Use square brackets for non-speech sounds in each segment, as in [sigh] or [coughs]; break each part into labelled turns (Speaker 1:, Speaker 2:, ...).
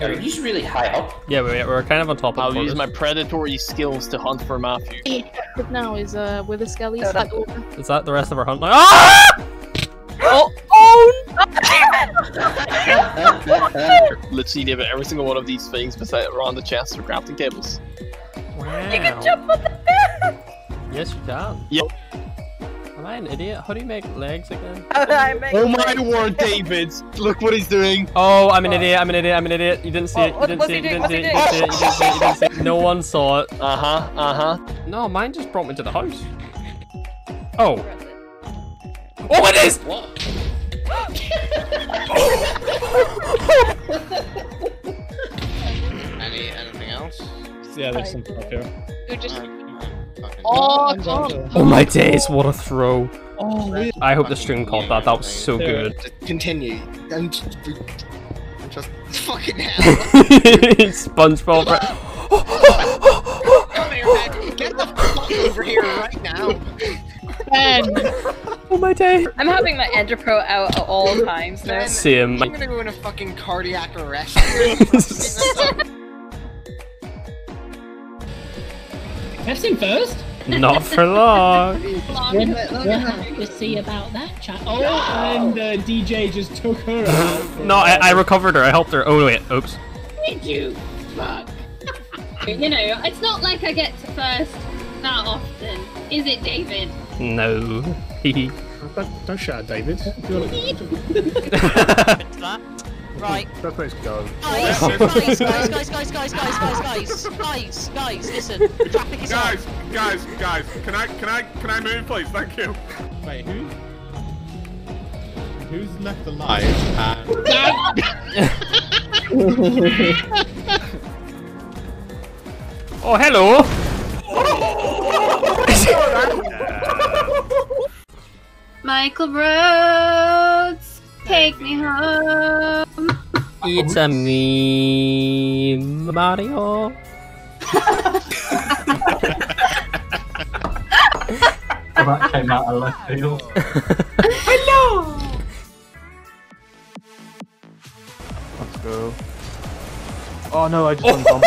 Speaker 1: Are you really high up?
Speaker 2: Yeah, we're, we're kind of on top of
Speaker 3: I'll
Speaker 2: the
Speaker 3: use my predatory skills to hunt for Matthew.
Speaker 4: But now is uh with the skellies.
Speaker 2: Is that the rest of our hunt? Like, ah!
Speaker 3: Oh!
Speaker 4: Oh! [laughs]
Speaker 3: Literally, David, every single one of these things beside around the chest are crafting tables.
Speaker 2: Wow.
Speaker 4: You can jump on the bed.
Speaker 2: Yes, you can.
Speaker 3: Yep.
Speaker 2: Am an idiot? How do you make legs again? [laughs]
Speaker 4: I make
Speaker 3: Oh my word, David! Look what he's doing!
Speaker 2: Oh, I'm an idiot. I'm an idiot. I'm an idiot. You didn't see it. You didn't see it. You didn't see it. You didn't see it. You didn't see it. You didn't see it. No one saw it.
Speaker 3: Uh huh, uh huh.
Speaker 2: No, mine just brought me to the house. Oh. Oh, it is!
Speaker 1: What? [laughs]
Speaker 5: Any anything else?
Speaker 2: Yeah, there's some stuff here.
Speaker 4: You just
Speaker 5: Fucking-
Speaker 4: oh God.
Speaker 2: Oh my days, what a throw.
Speaker 5: Oh, wait.
Speaker 2: I hope the stream caught that. That was so good.
Speaker 5: Continue. And just, just fucking [laughs] hell.
Speaker 2: SpongeBob. [gasps]
Speaker 5: Come here, man. Get the fuck over here right now.
Speaker 4: Ben,
Speaker 2: oh my day.
Speaker 4: I'm having my Ender Pearl out at all times now.
Speaker 5: Ben,
Speaker 2: Same.
Speaker 5: I'm gonna go in a fucking cardiac arrest [laughs] here.
Speaker 6: Test him first.
Speaker 2: Not for long. [laughs]
Speaker 6: We'll, we'll have to see about that chat. Oh, and uh, DJ just took her out. [laughs]
Speaker 2: No, I, I recovered her. I helped her. Oh wait, oops.
Speaker 6: Did you? Fuck.
Speaker 7: You know, it's not like I get to first that often, is it, David?
Speaker 2: No. Hehe. [laughs]
Speaker 8: Don't, don't shout, David.
Speaker 9: Right.
Speaker 8: That place go.
Speaker 9: Guys, guys, guys, guys, guys, guys, guys, guys, guys, guys, guys, listen. Traffic is
Speaker 10: Guys, guys, guys, can I, can I, can I move, please? Thank you.
Speaker 8: Wait, who? Who's left alive? And... [laughs]
Speaker 2: Oh, hello. [laughs]
Speaker 7: Michael Rhodes, take me home.
Speaker 2: It's a me, Mario. [laughs]
Speaker 1: that came out of left field.
Speaker 8: Let's go. Oh no, I just went [laughs] bump.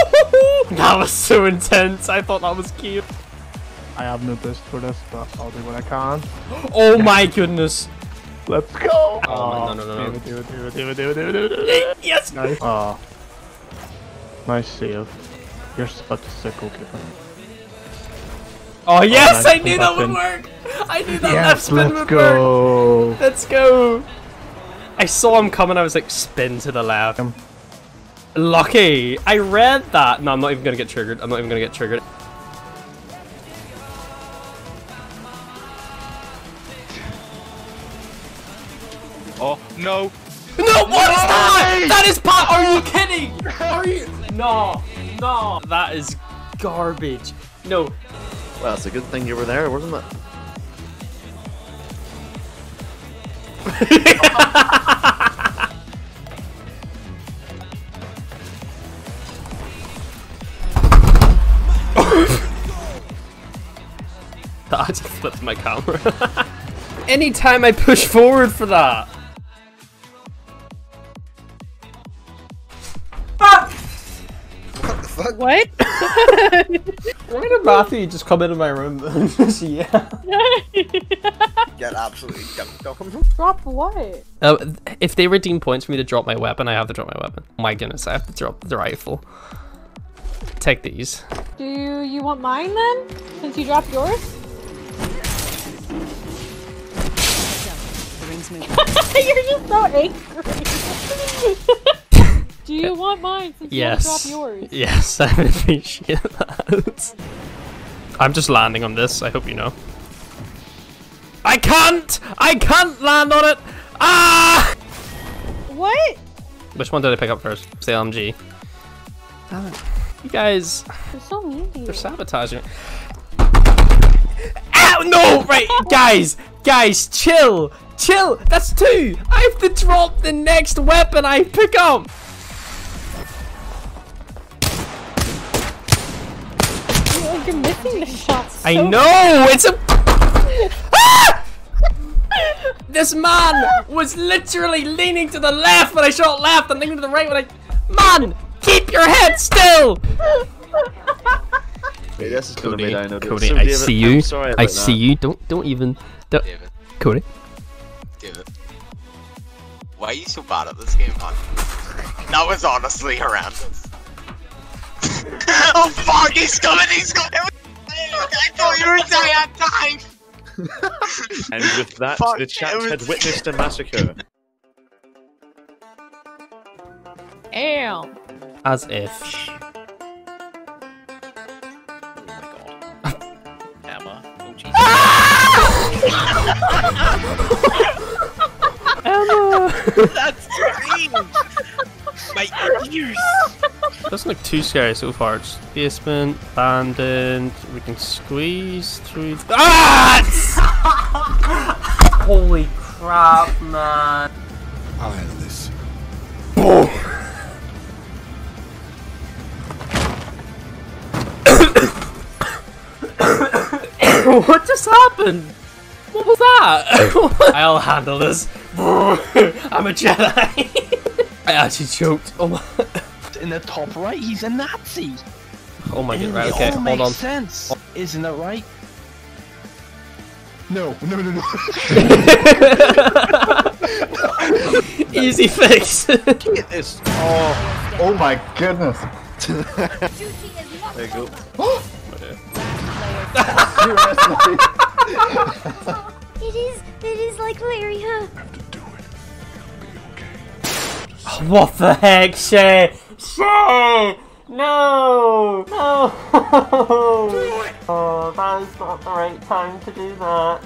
Speaker 2: that was so intense. I thought that was cute.
Speaker 8: I have no boost for this, but I'll do what I can.
Speaker 2: Oh my goodness.
Speaker 8: Let's go!
Speaker 2: Oh, no, no, no, no.
Speaker 8: Do it, do it, do it, do it, do it, do it, do it.
Speaker 2: Yes.
Speaker 8: Nice. Oh. Nice save. You're such a sick goalkeeper.
Speaker 2: Oh, oh yes,
Speaker 8: nice.
Speaker 2: I knew that would work. I knew that left
Speaker 8: Yes,
Speaker 2: spin
Speaker 8: let's
Speaker 2: would work.
Speaker 8: go!
Speaker 2: Let's go. I saw him coming. I was like, spin to the left. Lucky. I read that. No, I'm not even gonna get triggered. I'm not even gonna get triggered.
Speaker 3: Oh, no!
Speaker 2: No, what is that? That is pa- Are you kidding? Are you? No, no. That is garbage. No.
Speaker 11: Well, it's a good thing you were there, wasn't it? [laughs]
Speaker 2: I just flipped my camera. [laughs] Anytime I push forward for that.
Speaker 4: What? [laughs]
Speaker 2: Why did Matthew just come into my room and [laughs] just yeah? [laughs]
Speaker 5: Get absolutely dunked on.
Speaker 4: Drop what?
Speaker 2: Uh, if they redeem points for me to drop my weapon, I have to drop my weapon. My goodness, I have to drop the rifle. Take these.
Speaker 4: Do you want mine then? Since you dropped yours? You're just so angry. Do you want mine since
Speaker 2: Yes.
Speaker 4: you drop yours? [laughs]
Speaker 2: Yes, I appreciate that. I'm just landing on this, I hope you know. I can't! I can't land on it! Ah!
Speaker 4: What?
Speaker 2: Which one did I pick up first? It's the LMG. Damn it. You guys,
Speaker 4: They're so mean to you.
Speaker 2: they're sabotaging. Ow! No! Right, [laughs] guys! Guys, chill! Chill! That's two! I have to drop the next weapon I pick up!
Speaker 4: You're, you're missing the shots.
Speaker 2: I
Speaker 4: so
Speaker 2: know! It's a. [laughs] Ah! This man was literally leaning to the left when I shot left and leaning to the right when I. Man! Keep your head still!
Speaker 11: Wait, this is gonna
Speaker 2: Cody,
Speaker 11: be down.
Speaker 2: Cody,
Speaker 11: So,
Speaker 2: I
Speaker 11: David,
Speaker 2: see you. I
Speaker 11: about
Speaker 2: see
Speaker 11: that.
Speaker 2: you. Don't don't even. Don't.
Speaker 12: David,
Speaker 2: Cody.
Speaker 12: David. Why are you so bad at this game, man? That was honestly horrendous. Oh fuck, he's coming, he's coming! I thought you were dying at [laughs] time!
Speaker 11: And with that,
Speaker 12: Fuck,
Speaker 11: the chat
Speaker 12: was-
Speaker 11: had witnessed a massacre.
Speaker 4: Damn.
Speaker 2: As if.
Speaker 9: Oh
Speaker 12: my god.
Speaker 2: Emma. Oh, Jesus. [laughs] [laughs] too scary so far. It's basement, abandoned. We can squeeze through. Ah! [laughs] Holy crap, man!
Speaker 10: I'll handle this. [coughs]
Speaker 2: what just happened? What was that? [coughs] I'll handle this. [coughs] I'm a Jedi. [laughs] I actually choked. Oh my.
Speaker 3: In the top right, he's a Nazi.
Speaker 2: Oh my god.
Speaker 3: And
Speaker 2: Right.
Speaker 3: it
Speaker 2: Okay.
Speaker 3: all
Speaker 2: Hold
Speaker 3: makes
Speaker 2: on.
Speaker 3: sense. Isn't it right? No, no, no, no. [laughs]
Speaker 2: Easy fix. [laughs]
Speaker 11: Get this.
Speaker 1: Oh, oh my goodness.
Speaker 11: There you go. [gasps]
Speaker 1: Seriously.
Speaker 13: It is, it is like Larry, huh?
Speaker 2: what the heck, Shay? Shay! No! No! [laughs] Oh, that is not the right time to do that.